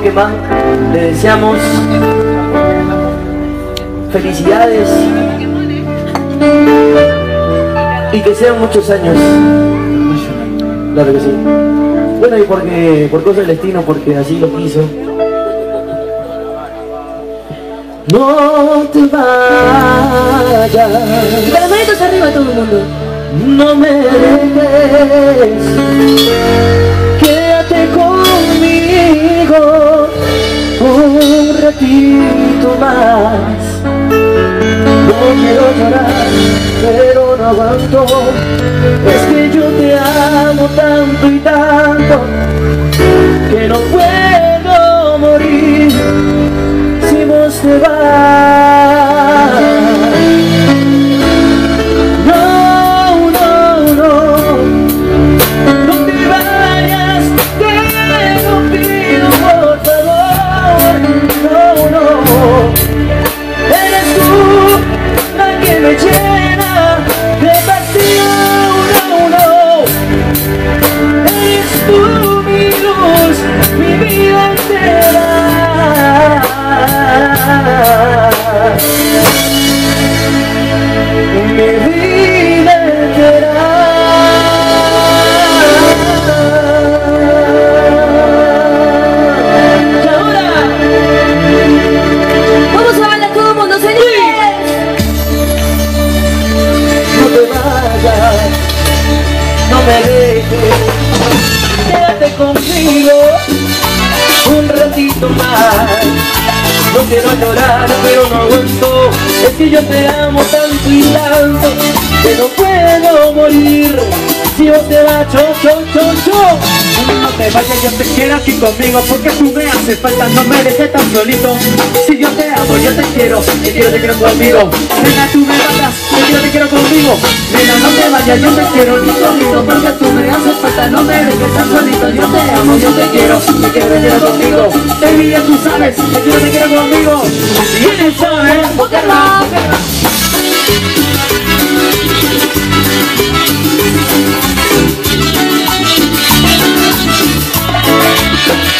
Pokémon, le deseamos felicidades y que sean muchos años. Claro que sí. Bueno, y porque, por cosa del destino, porque así lo quiso. No te vayas. Y con las manitos arriba todo el mundo. No me dejes, quédate conmigo un me llena de pasión. No, no, eres tú mi luz, mi vida entera. Me dejes, quédate conmigo un ratito más. No quiero llorar, pero no aguanto, es que yo te amo tanto y tanto que no puedo morir. Si vos te vas, cho, cho, cho, cho. No te vayas, yo te quiero aquí conmigo Porque tú me haces falta, no me dejes tan solito Si yo te amo, yo te quiero Te quiero, te quiero conmigo Nena, tú me vayas, quiero, te quiero conmigo Nena, no te vayas, yo te quiero. Ni solito Porque tú me haces falta, no me dejes tan solito. Yo te amo, yo te quiero, te quiero, te quiero conmigo. Baby, ya tú sabes, te quiero, te quiero conmigo. ¿Quién sabe? Pokémon. No,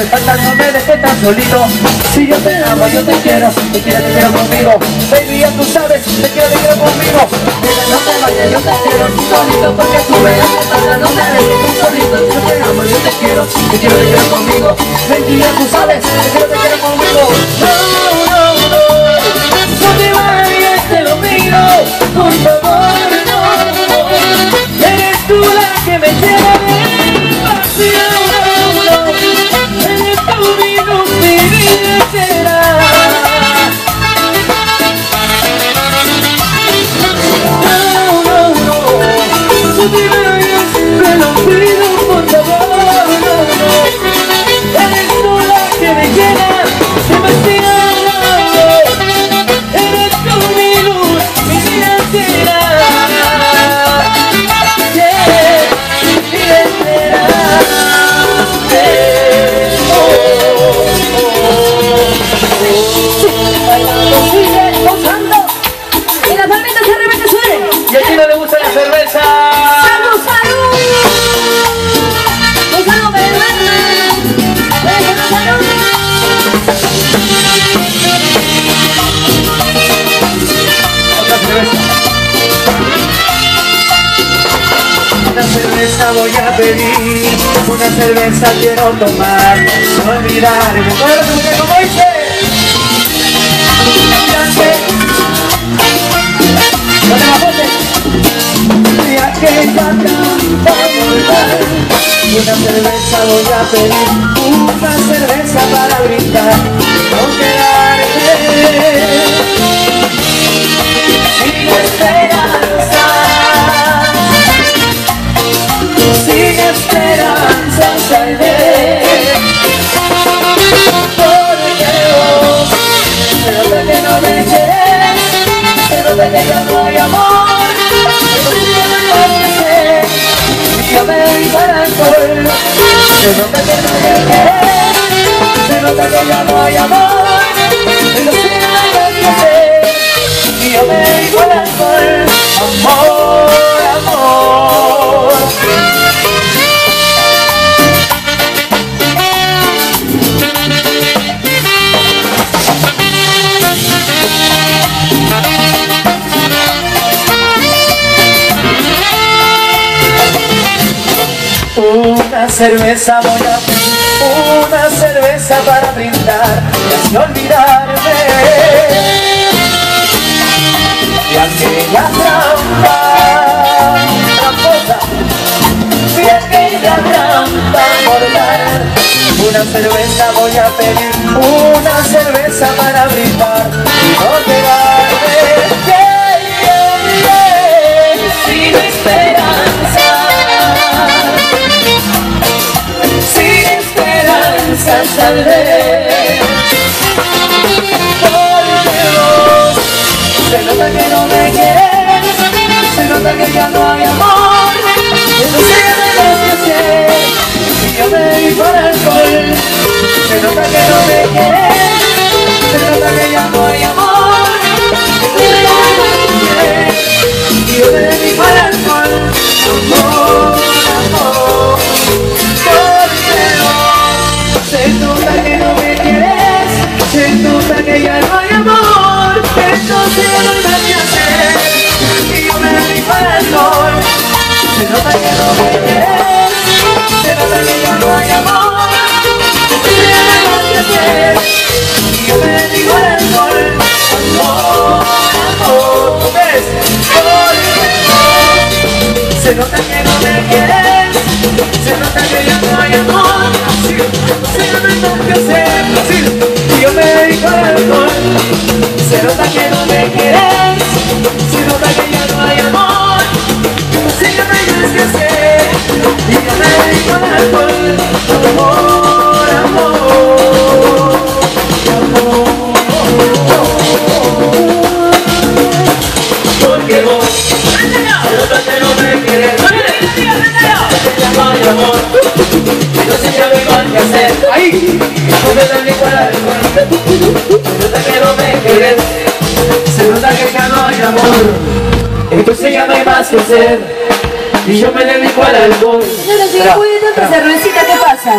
me falta, no me dejes tan solito. Si yo te amo, yo te quiero, te quiero, te quiero conmigo. Baby, ya tú sabes, te quiero, te quiero conmigo. Nena, no te vayas, yo te quiero. Solito Porque tú me haces falta, no me dejes solito Yo te amo, yo te quiero, te quiero, te quiero conmigo. Baby, ya tú sabes, te quiero, te quiero conmigo pedir Una cerveza quiero tomar. Olvidarme. Todo lo que como dice. Ya que ya canta Una cerveza voy a pedir. Una cerveza para brindar No quedarme. Sin esperanza que ya no hay amor. No sé qué hacer Y yo me para el sol Amor, amor. Una cerveza voy a para brindar y así olvidarme de aquella trampa, tramposa, de aquella trampa mortal. Una cerveza voy a pedir, Se nota que no me quieres, se nota que ya no hay amor, y yo me para el. Amor, amor, ¿ves? No se nota que no me nota que ya no hay amor, me Ahí, no me dan el Se nota que no me quieres, se nota que ya no hay amor. Entonces ya no hay más que hacer. Y yo me dedico al alcohol. Señora, si puede tanta cervecita, ¿qué pasa?